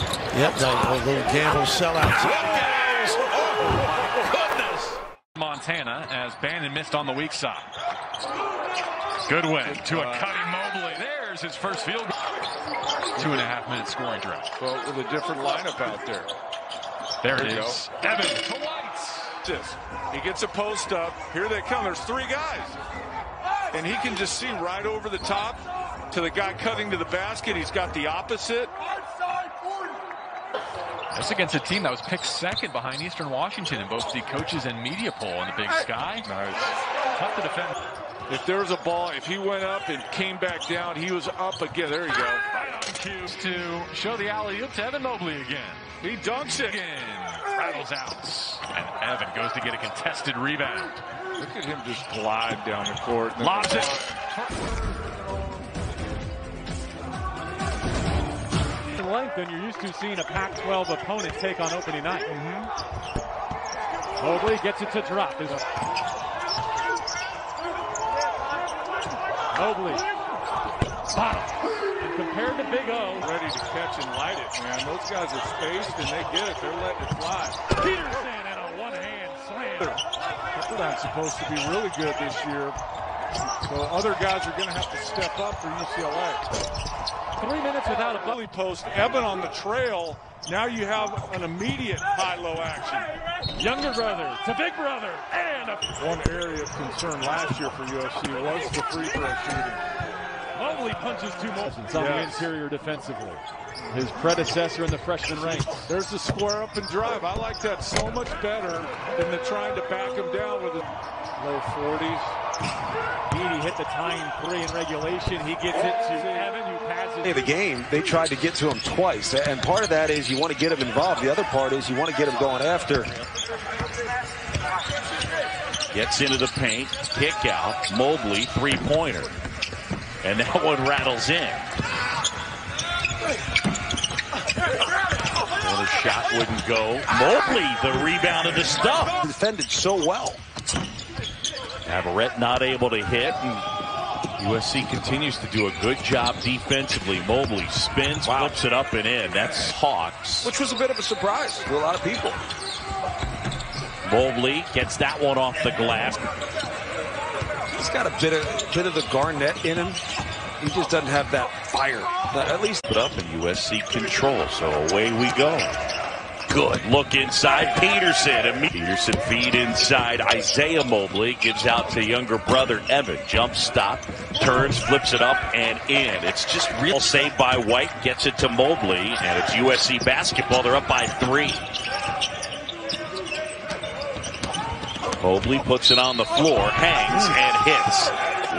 Yep, that little gamble sellout. Oh, goodness. Montana as Bannon missed on the weak side. Good win to a uh, cutting Mobley. There's his first field goal. Two and a half minute scoring drive. Well, with a different lineup out there. There, There it you is. Evan to White. This. He gets a post up. Here they come. There's three guys. And he can just see right over the top to the guy cutting to the basket. He's got the opposite. That's against a team that was picked second behind Eastern Washington in both the coaches and media poll in the Big Sky. Nice. Tough to defend. If there was a ball, if he went up and came back down, he was up again. There you go. Right on cue to show the alley oop to Evan Mobley again. He dunks it. Again, rattles out. And Evan goes to get a contested rebound. Look at him just glide down the court. Lobs it. Length than you're used to seeing a Pac-12 opponent take on opening night. Mm-hmm. Mobley gets it to drop. Mobley. Bottom. And compared to Big O, Ready to catch and light it, man. Those guys are spaced and they get it. They're letting it fly. Peterson and a one-hand slam. Pepperdine's supposed to be really good this year. So other guys are going to have to step up for UCLA. Three minutes without a ball. Early post, Evan on the trail. Now you have an immediate high-low action. Younger brother to big brother. And a One area of concern last year for USC was the free throw shooting. Mobley punches two more. It's on the interior defensively. His predecessor in the freshman ranks. There's the square up and drive. I like that so much better than the trying to back him down with the low 40s. Eaddy hit the tying three in regulation. He gets it to Evan, who passes. Of the game, they tried to get to him twice. And part of that is you want to get him involved. The other part is you want to get him going after. Gets into the paint, kick out, Mobley, three pointer. And that one rattles in. Well, the shot wouldn't go. Mobley, the rebound of the stuff. Defended so well. Navarrete not able to hit. And USC continues to do a good job defensively. Mobley spins, flips it up and in. That's Hawks. Which was a bit of a surprise to a lot of people. Mobley gets that one off the glass. He's got a bit of bit of the Garnett in him. He just doesn't have that fire. At least Put up in USC control. So away we go. Good look inside Peterson. Peterson feed inside. Isaiah Mobley gives out to younger brother Evan. Jump stop, turns, flips it up and in. It's just real save by White. Gets it to Mobley and it's USC basketball. They're up by three. Mobley puts it on the floor, hangs and hits.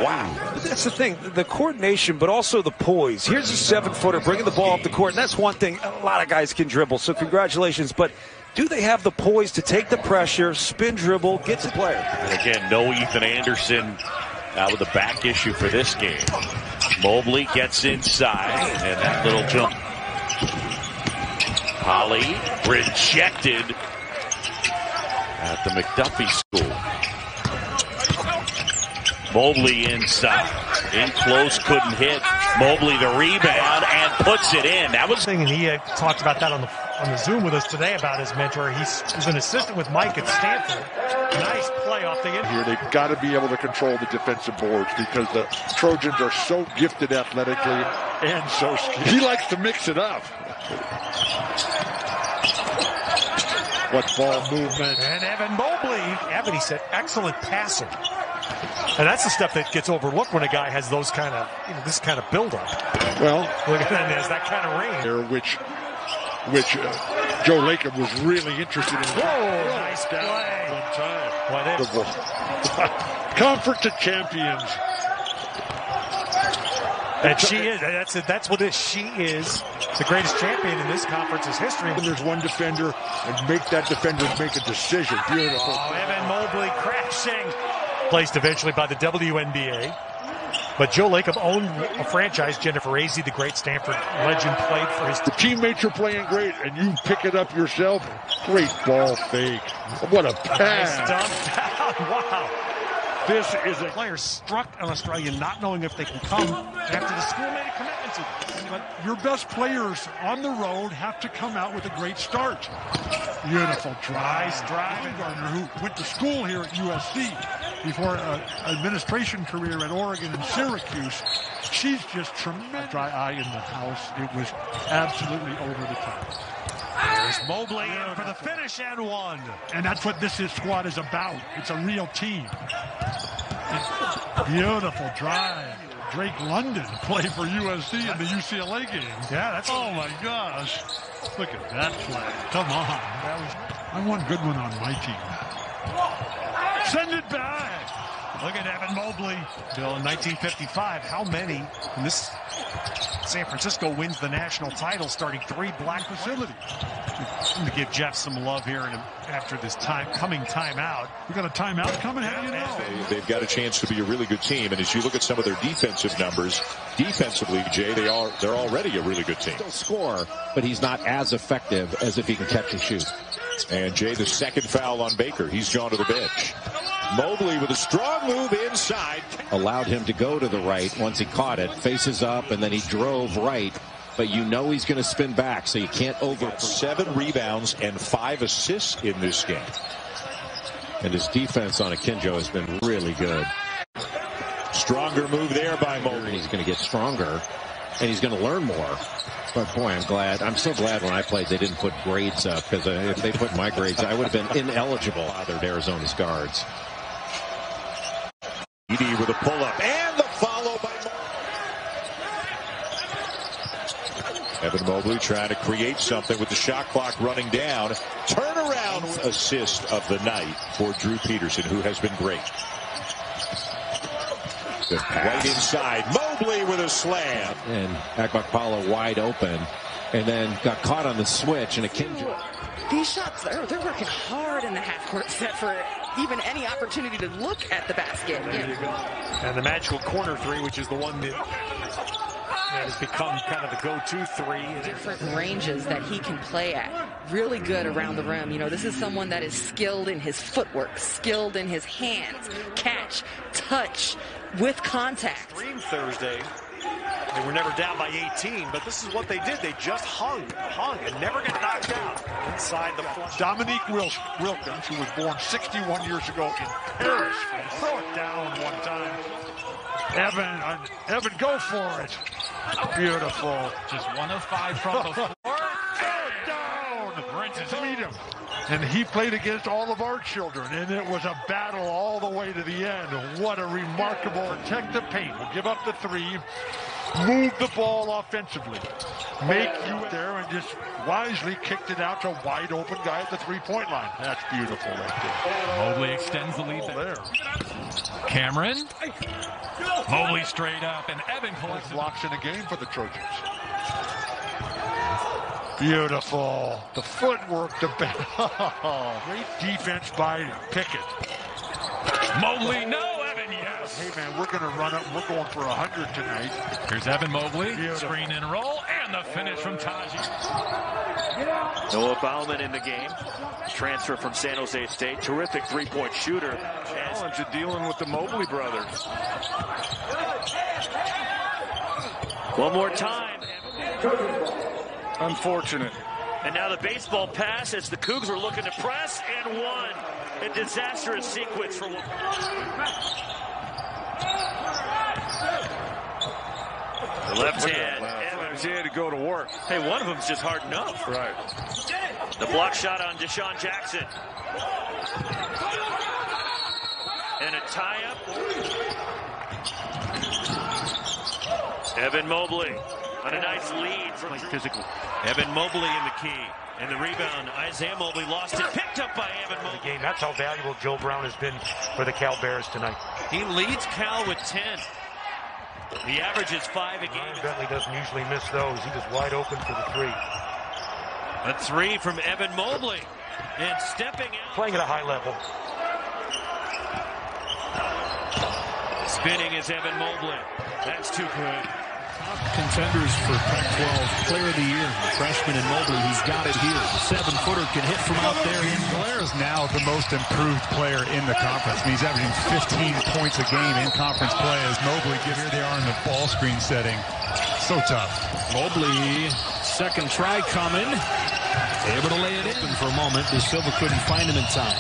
Wow. That's the thing, the coordination, but also the poise. Here's a seven footer bringing the ball up the court, and that's one thing. A lot of guys can dribble, so congratulations. But do they have the poise to take the pressure, spin dribble, get to player? And again, no Ethan Anderson out with a back issue for this game. Mobley gets inside, and that little jump. Holly rejected at the McDuffie School. Mobley inside. In close, couldn't hit. Mobley the rebound and puts it in. That was thing, and he uh, talked about that on the on the Zoom with us today about his mentor. He's, he's an assistant with Mike at Stanford. Nice play off the end. here. They've got to be able to control the defensive boards because the Trojans are so gifted athletically and so skilled. He likes to mix it up. What ball movement. And Evan Mobley, Evan, he said, excellent passer. And that's the stuff that gets overlooked when a guy has those kind of, you know, this kind of buildup. Well, Look at that, there's that kind of range. there, which which uh, Joe Lacob was really interested in. Whoa, nice Down play. One time. Boy, they- Comfort to champions. and she is, that's it, that's what it is. She is the greatest champion in this conference's history. When there's one defender and make that defender make a decision. Beautiful. Oh, Evan Mobley crashing. Placed eventually by the WNBA. But Joe Lacob owned a franchise. Jennifer Azzi, the great Stanford legend, played for his The teammates are playing great, and you pick it up yourself. Great ball fake. What a Nice pass. dump down. Wow. This is a player struck an Australian, not knowing if they can come after the school made a commitment to them. but your best players on the road have to come out with a great start. Beautiful drive. Drive. Gardner, who went to school here at USC before an administration career at Oregon and Syracuse. She's just tremendous. Dry eye in the house. It was absolutely over the top. There's Mobley in for the finish and one. And that's what this is, squad is about. It's a real team. Beautiful drive. Drake London play for USC in the UCLA game. Yeah, that's. Oh my gosh. Look at that play. Come on. That was, I want good one on my team. Send it back. Look at Evan Mobley. Bill, in 1955, how many in this San Francisco wins the national title starting three black facilities? I'm to give Jeff some love here in, after this time coming timeout. We got a timeout coming. How do you know? They, they've got a chance to be a really good team, and as you look at some of their defensive numbers, defensively, Jay, they are they're already a really good team. Still score, but he's not as effective as if he can catch and shoot. And Jay, the second foul on Baker. He's gone to the bench. Mobley with a strong move inside. Allowed him to go to the right once he caught it, faces up, and then he drove right. But you know he's going to spin back, so you can't over. Seven rebounds and five assists in this game. And his defense on Akinjo has been really good. Stronger move there by Mobley. He's going to get stronger, and he's going to learn more. But boy, I'm glad. I'm so glad when I played they didn't put grades up because uh, if they put my grades, I would have been ineligible. Bothered Arizona's guards. With a pull-up and the follow by. Evan Mobley trying to create something with the shot clock running down. Turnaround assist of the night for Drew Peterson, who has been great. Right inside, Mobley with a slam. And Agbonkpolo wide open, and then got caught on the switch, and Akinjo. These shots, they're, they're working hard in the half-court set for even any opportunity to look at the basket. You. And the magical corner three, which is the one that, that has become kind of the go-to three. Different ranges that he can play at. Really good around the rim. You know, this is someone that is skilled in his footwork, skilled in his hands, catch, touch, with contact. Thursday. They were never down by 18, but this is what they did. They just hung, hung, and never got knocked out inside the flush. Dominique Wil- Wilkins, who was born 61 years ago in Paris, throw it down one time. Evan, uh, Evan, go for it. Beautiful. Just one of five from the floor. Throw it down. Beat him. And he played against all of our children, and it was a battle all the way to the end. What a remarkable protect the paint. We'll give up the three, move the ball offensively, make you there, and just wisely kicked it out to a wide open guy at the three-point line. That's beautiful right there. Mobley extends the lead there. Cameron. Mobley straight up, and Evan collects blocks in a game for the Trojans. Beautiful. The footwork, the back. Great defense by Pickett. Mobley, no, Evan, yes. Hey, man, we're going to run up. We're going for 100 tonight. Here's Evan Mobley. Beautiful. Screen and roll, and the finish from Taji. Noah Baumann in the game. Transfer from San Jose State. Terrific three-point shooter. Challenge of dealing with the Mobley brothers. One more time. Unfortunate. And now the baseball pass as the Cougs are looking to press and one. A disastrous sequence for the left hand. He had to go to work. Hey, one of them's just hard enough. Right. The block shot on Deshaun Jackson. And a tie-up. Evan Mobley on a nice lead from physical. Evan Mobley in the key. And the rebound, Isaiah Mobley lost it, picked up by Evan Mobley. The game. That's how valuable Joe Brown has been for the Cal Bears tonight. He leads Cal with 10. He is five a game. Ryan Bentley doesn't usually miss those. He was wide open for the three. A three from Evan Mobley. And stepping out. Playing at a high level. Spinning is Evan Mobley. That's too good. Contenders for Pac-12 Player of the Year, freshman in Mobley. He's got it here. Seven footer can hit from out there. Blair is now the most improved player in the conference. I mean, he's averaging 15 points a game in conference play as Mobley gets here. They are in the ball screen setting. So tough. Mobley, second try coming. Able to lay it in for a moment. De Silva couldn't find him in time.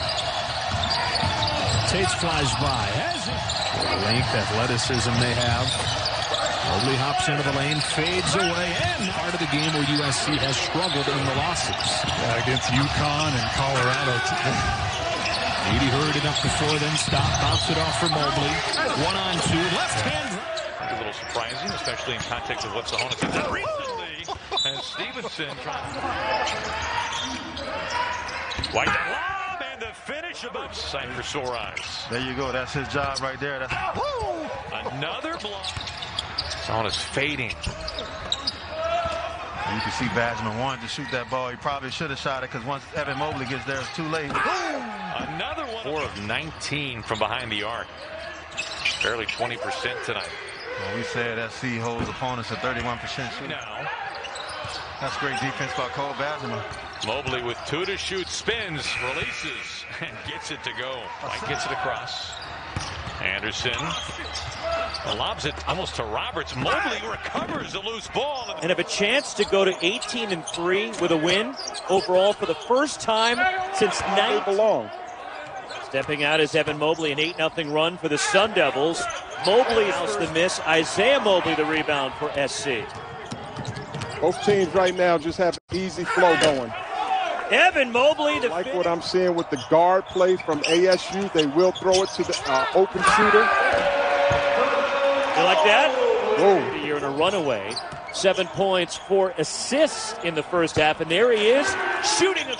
Tate flies by. Has it. Length, athleticism they have. Mobley hops into the lane, fades away, and part of the game where USC has struggled in the losses. Yeah, against UConn and Colorado. Eaddy hurried it up before, then stopped, bounced it off for Mobley. One on two, left hand. A little surprising, especially in context of what Sahonis has done recently. And Stevenson trying White lob and the finish above sight for sore. There you go. That's his job right there. That's Another block. Sahonis fading. You can see Badgman wanted to shoot that ball. He probably should have shot it because once Evan Mobley gets there, it's too late. Another one. Four of 19 from behind the arc. Barely 20% tonight. Well, we said SC holds opponents at 31% shooting. Now. That's great defense by Cole Badgman. Mobley with two to shoot, spins, releases, and gets it to go. White gets it across. Anderson lobs it almost to Roberts. Mobley recovers the loose ball. And have a chance to go to 18 and 3 with a win overall for the first time since nine belong. Stepping out is Evan Mobley, an 8 0 run for the Sun Devils. Mobley house the miss. Isaiah Mobley the rebound for SC. Both teams right now just have easy flow going. Evan Mobley. The like what I'm seeing with the guard play from ASU. They will throw it to the uh, open shooter. Like that? Oh. You're in a runaway. Seven points, four assists in the first half, and there he is shooting. A...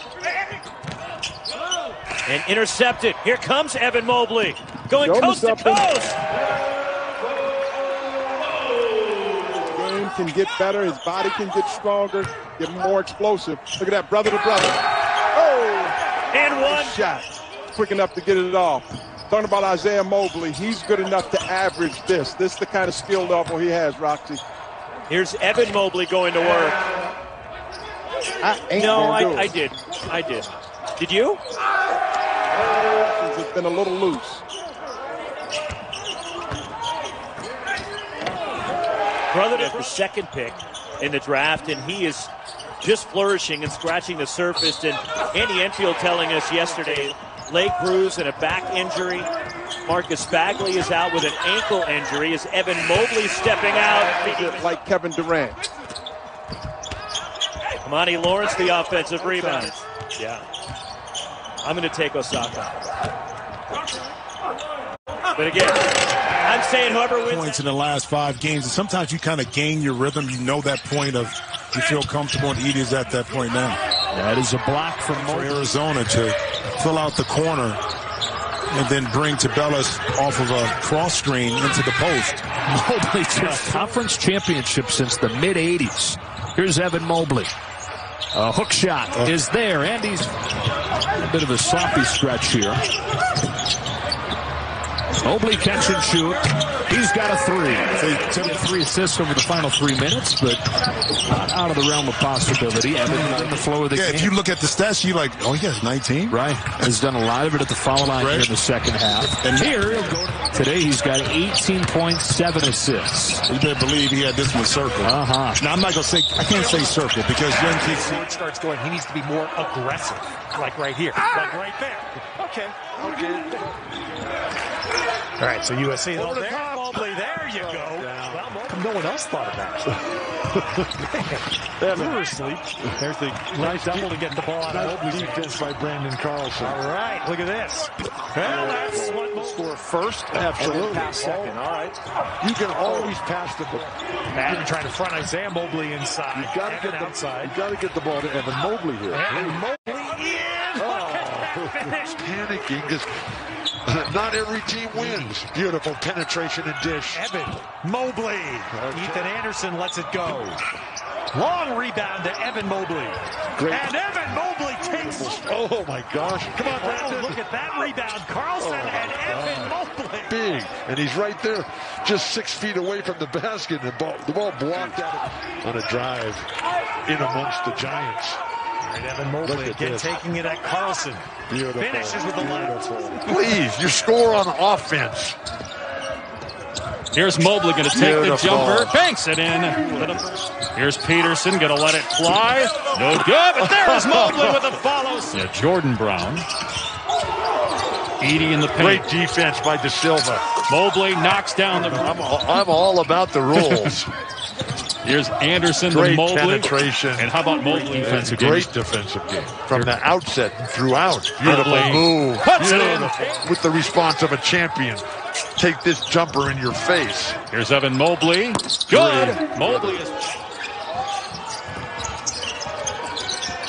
And intercepted. Here comes Evan Mobley going coast to coast. Game can get better. His body can get stronger, get more explosive. Look at that, brother to brother. Oh! And one. shot. Quick enough to get it off. Talking about Isaiah Mobley, he's good enough to average this. This is the kind of skill level he has, Roxy. Here's Evan Mobley going to work. I ain't no, I, I did. I did. Did you? It's been a little loose. Brother is the second pick in the draft, and he is just flourishing and scratching the surface. And Andy Enfield telling us yesterday, leg bruise and a back injury. Marcus Bagley is out with an ankle injury. Is Evan Mobley stepping out? Like Kevin Durant. Amani Lawrence, the offensive rebound. Yeah. I'm going to take Osaka. But again, I'm saying whoever wins. points in the last five games. And sometimes you kind of gain your rhythm. You know that point of you feel comfortable, and Eaddy is at that point now. That is a block from for Arizona to fill out the corner and then bring Tabellas off of a cross screen into the post. Mobley's first conference championship since the mid 80s. Here's Evan Mobley. A hook shot uh. is there, and he's a bit of a sloppy stretch here. Mobley catch and shoot. He's got a three. Three assists over the final three minutes, but not out of the realm of possibility. Evan on the flow of the yeah, game. if you look at the stats, you like, oh, he has 19. Right. Has done a lot of it at the foul line here in the second half. And here, today, he's got 18.7 assists. You better believe he had this one circled. Uh-huh. Now, I'm not going to say, I can't say circle because young kids. It starts going. He needs to be more aggressive, like right here, like right there. Okay. Okay. All right, so USC. There, Mobley, there you go. Well, no one else thought of that. yeah, we were asleep. There's the nice double to get the ball out of Mobley's defense by Branden Carlson. All right, look at this. Well, that's what Mo- Score first, absolutely. pass second. All right. You can always pass the ball. Madden trying to front Isaiah Mobley inside. You got to get the outside. You got to get the ball to Evan Mobley here. Evan Mobley in. Look at that oh. finish. Panicking because not every team wins. Beautiful penetration and dish. Evan Mobley. Ethan Anderson lets it go. Long rebound to Evan Mobley. Great. And Evan Mobley takes. Oh my gosh! Come on, Oh, look at that rebound. Carlson oh, and Evan Mobley. Big, and he's right there, just six feet away from the basket. And the ball, the ball blocked out on a drive in amongst the Giants. All right, Evan Look Mobley again this. taking it at Carlson. Beautiful. Finishes with the left. Please, you score on offense. Here's Mobley going to take Beautiful. the jumper, banks it in. Here's Peterson going to let it fly. No good, but there's Mobley with a follow. Yeah, Jordan Brown. Eaddy in the paint. Great defense by De Silva. Mobley knocks down the. I'm all, I'm all about the rules. Here's Anderson Great to Mobley. penetration. And how about Mobley defensive? Great defensive game from the outset and throughout. Beautiful Mobley move. puts it in. Beautiful. With the response of a champion. Take this jumper in your face. Here's Evan Mobley. Good. Mobley is.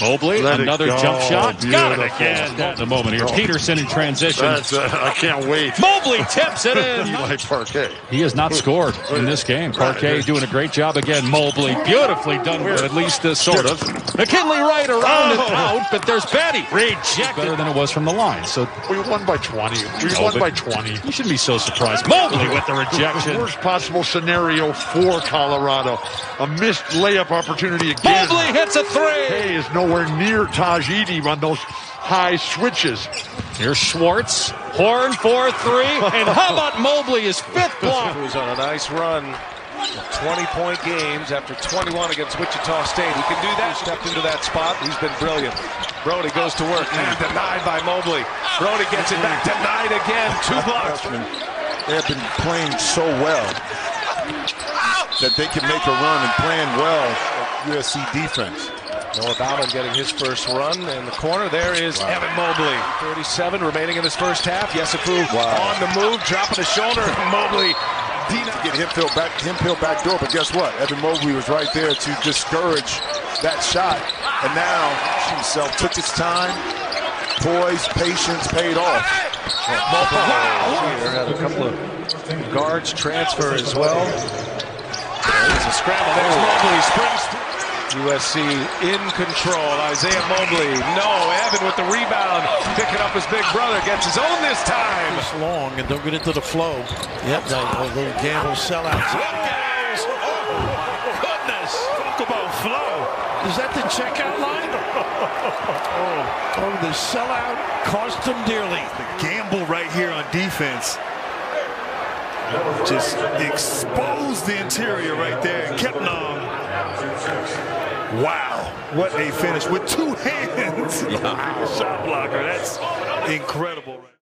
Mobley, Let another jump shot. Got it again. At the moment here. Oh. Peterson in transition. Uh, I can't wait. Mobley tips it in. Eli Parquet. He has not scored in this game. Parquet doing a great job again. Mobley, beautifully done, at least uh, sort of. McKinley right around Oh. and out, but there's Battey. Rejected. Better than it was from the line. So We won by 20. We Oh, won by 20. you shouldn't be so surprised. Mobley with the rejection. Worst possible scenario for Colorado. A missed layup opportunity again. Mobley hits a three. Hay is nowhere near Tahj Eaddy on those high switches. Here's Schwartz. Horn for three. And how about Mobley, his fifth block? Who's on a nice run. 20 point games after 21 against Wichita State. He can do that. He stepped into that spot. He's been brilliant. Brody goes to work. And denied by Mobley. Brody gets it back. Denied again. Two blocks. They have been playing so well that they can make a run and playing well USC defense. Noah Baumann getting his first run in the corner. There is Evan Mobley. 37 remaining in this first half. Yesufu on the move, dropping the shoulder. Mobley. Get him peeled back, him peeled back door, but guess what? Evan Mobley was right there to discourage that shot, and now himself took his time, poise, patience paid off. Here had a couple of guards transfer as well. There's a scramble. There's oh. Mobley. Springs. USC in control. Isaiah Mobley. No. Evan with the rebound. Picking up his big brother. Gets his own this time. It's long and don't get into the flow. Yep, that a little gamble sellouts. Oh, goodness. Talk about flow. Is that the checkout line? oh, oh, the sellout cost him dearly. The gamble right here on defense. Just exposed the interior right there and kept on. Wow, what a finish with two hands. Shot blocker, that's incredible.